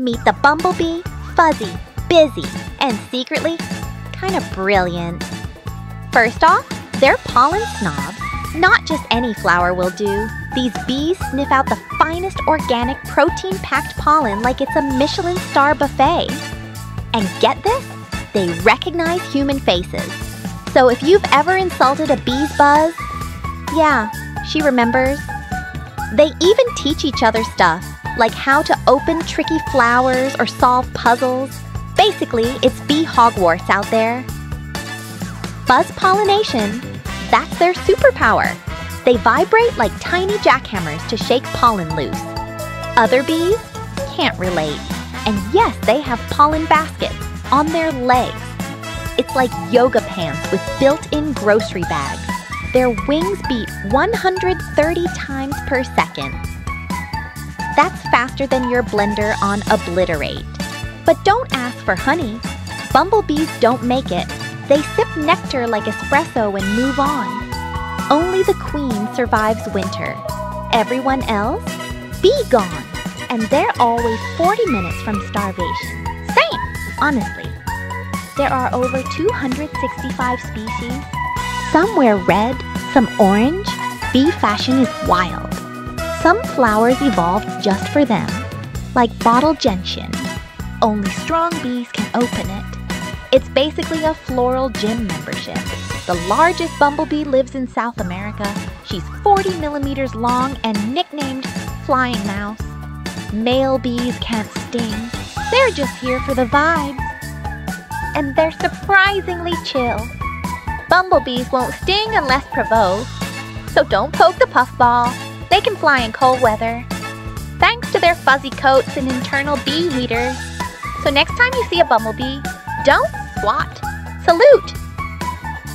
Meet the bumblebee, fuzzy, busy, and secretly kind of brilliant. First off, they're pollen snobs. Not just any flower will do. These bees sniff out the finest organic protein packed pollen like it's a Michelin star buffet. And get this? They recognize human faces. So if you've ever insulted a bee's buzz, yeah, she remembers. They even teach each other stuff, like how to open tricky flowers or solve puzzles. Basically, it's bee Hogwarts out there. Buzz pollination, that's their superpower. They vibrate like tiny jackhammers to shake pollen loose. Other bees can't relate. And yes, they have pollen baskets on their legs. It's like yoga pants with built-in grocery bags. Their wings beat 130 times per second. That's faster than your blender on Obliterate. But don't ask for honey. Bumblebees don't make it. They sip nectar like espresso and move on. Only the queen survives winter. Everyone else, be gone. And they're always 40 minutes from starvation. Same, honestly. There are over 265 species. Some wear red, some orange. Bee fashion is wild. Some flowers evolved just for them, like bottle gentian. Only strong bees can open it. It's basically a floral gym membership. The largest bumblebee lives in South America. She's 40 millimeters long and nicknamed Flying Mouse. Male bees can't sting. They're just here for the vibes. And they're surprisingly chill. Bumblebees won't sting unless provoked. So don't poke the puffball. They can fly in cold weather. Thanks to their fuzzy coats and internal bee heaters. So next time you see a bumblebee, don't swat. Salute!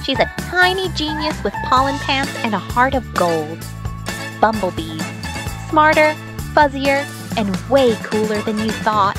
She's a tiny genius with pollen pants and a heart of gold. Bumblebees. Smarter, fuzzier, and way cooler than you thought.